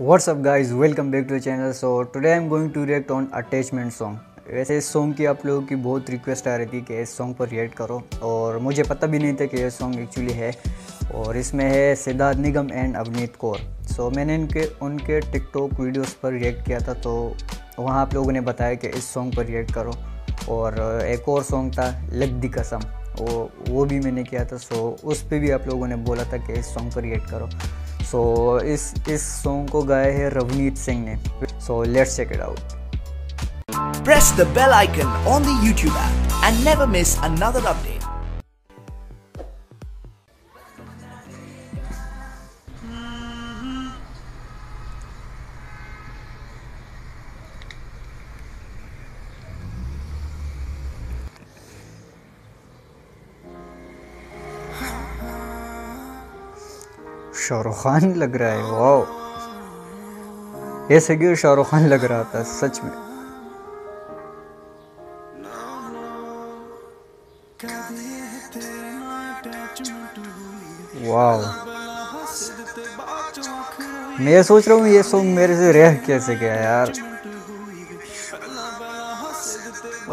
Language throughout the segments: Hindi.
What's guys welcome back to the channel. So, today I'm going to react on attachment song. वैसे इस सॉन्ग की आप लोगों की बहुत रिक्वेस्ट आ रही थी कि इस सॉन्ग पर रिएक्ट करो, और मुझे पता भी नहीं था कि ये सॉन्ग एक्चुअली है, और इसमें है सिद्धार्थ निगम एंड अवनीत कौर। सो मैंने इनके, उनके टिकटॉक वीडियोस पर रिएक्ट किया था तो वहाँ आप लोगों ने बताया कि इस सॉन्ग पर रिएक्ट करो। और एक और सॉन्ग था लग दी कसम। वो वो भी मैंने किया था सो उस पर भी आप लोगों ने बोला था कि इस सॉन्ग पर रिएक्ट करो। सो इस इस सॉन्ग को गाया है रवनीत सिंह ने so let's check it out the bell icon on the YouTube app and never miss another update. Shahrukh Khan लग रहा है वाह ये सगी शाहरुख खान लग रहा था, सच में। वाह मैं सोच रहा हूँ, ये सॉन्ग मेरे से रह कैसे गया यार। ओ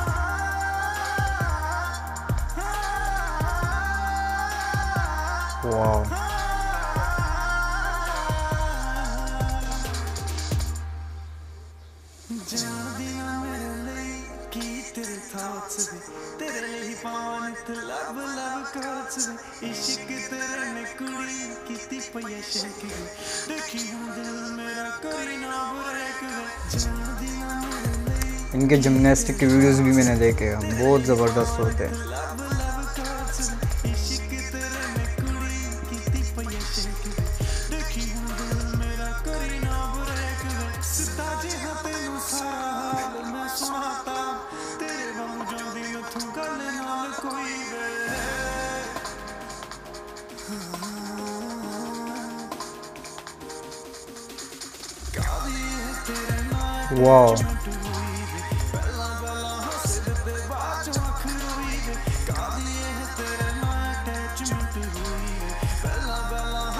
लव लव इश्क ने कुड़ी देखी दिल मेरा कोई ना इनके जिमनास्टिक के वीडियोस भी मैंने देखे हैं बहुत ज़बरदस्त होते हैं। वाह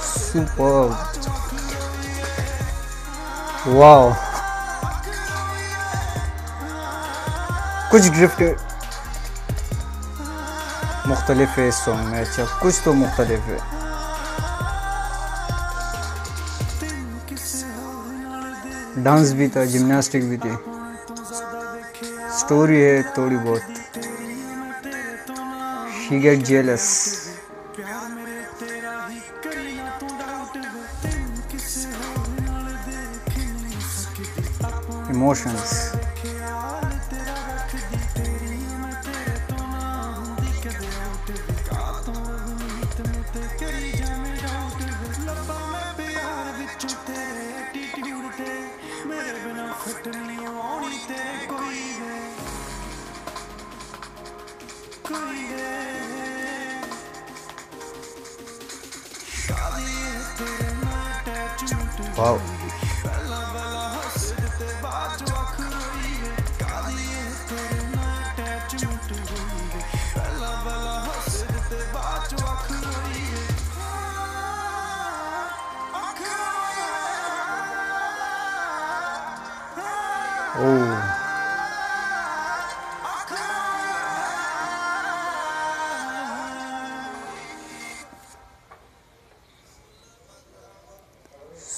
सुपर वाह कुछ ड्रिफ्ट मुख्तलिफ़ है इस सॉन्ग में। अच्छा कुछ तो मुख्तलिफ़ है। डांस भी था जिम्नास्टिक भी थी। स्टोरी है थोड़ी बहुत। शी गेट जेलस इमोशंस ਮੇਰੇ ਬਿਨਾ ਫਿੱਟ ਆਉਣੀ ਤੇਰੇ ਕੋਈ ਵੇ ਕੋਈ ਵੇ ਕਾਦੀ ਤੇਰੇ ਨਾਲ ਅਟੈਚਮੈਂਟ वाह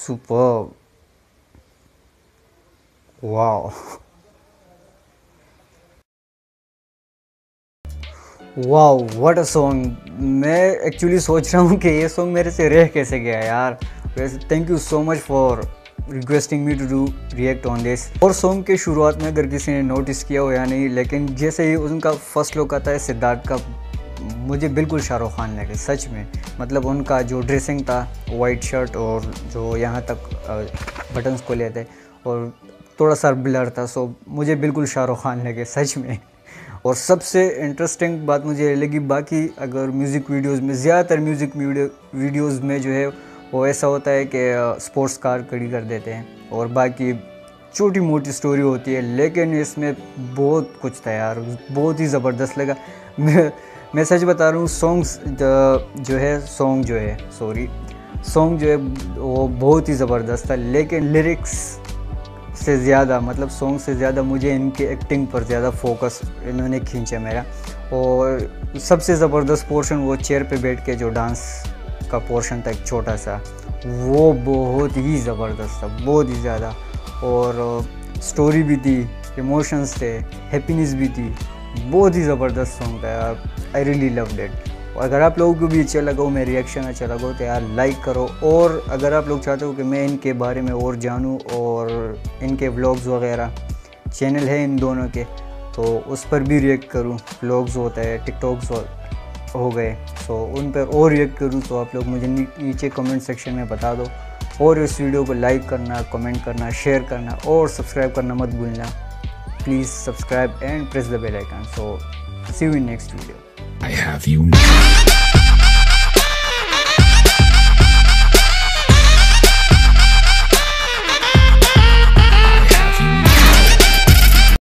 सुपर वाह वाह व्हाट अ सॉन्ग मैं एक्चुअली सोच रहा हूँ कि ये सॉन्ग मेरे से रह कैसे गया यार? वैसे thank you so much for requesting me to do react on this और सॉन्ग के शुरुआत में अगर किसी ने नोटिस किया हो या नहीं, लेकिन जैसे ही उनका फ़र्स्ट लुक आता है, सिद्धार्थ का मुझे बिल्कुल शाहरुख खान लगे सच में। मतलब उनका जो ड्रेसिंग था वाइट शर्ट और जो यहाँ तक बटन्स को लेते, और थोड़ा सा ब्लर था सो मुझे बिल्कुल शाहरुख खान लगे सच में। और सबसे इंटरेस्टिंग बात मुझे लगी, बाकी अगर म्यूज़िक वीडियोस में, ज़्यादातर म्यूज़िक वीडियो वीडियोस में जो है, वो ऐसा होता है कि स्पोर्ट्स कार खड़ी कर देते हैं, और बाकी छोटी मोटी स्टोरी होती है, लेकिन इसमें बहुत कुछ था यार, बहुत ही ज़बरदस्त लगा। मैं सच बता रहा हूँ सॉन्ग्स जो है सॉन्ग जो है सॉरी सॉन्ग जो है, वो बहुत ही ज़बरदस्त था, लेकिन लिरिक्स से ज़्यादा मतलब सॉन्ग से ज़्यादा मुझे इनके एक्टिंग पर ज़्यादा फोकस इन्होंने खींचा मेरा। और सबसे ज़बरदस्त पोर्शन वो चेयर पे बैठ के जो डांस का पोर्शन था, एक छोटा सा, वो बहुत ही ज़बरदस्त था, बहुत ही ज़्यादा। और स्टोरी भी थी इमोशंस थे हैप्पीनेस भी थी। बहुत ही ज़बरदस्त सॉन्ग था यार. आई रियली लव डेट और अगर आप लोगों को भी अच्छा लगा हो, मेरा रिएक्शन अच्छा लगा हो तो यार लाइक करो. और अगर आप लोग चाहते हो कि मैं इनके बारे में और जानूँ और इनके व्लॉग्स वगैरह चैनल है इन दोनों के तो उस पर भी रिएक्ट करूँ. व्लॉग्स होता है टिकटॉक्स हो गए. तो उन पर और रिएक्ट करूँ तो आप लोग मुझे नीचे कमेंट सेक्शन में बता दो. और इस वीडियो को लाइक करना कमेंट करना शेयर करना और सब्सक्राइब करना मत भूलना. Please subscribe and press the bell icon so see you in next video I have you now.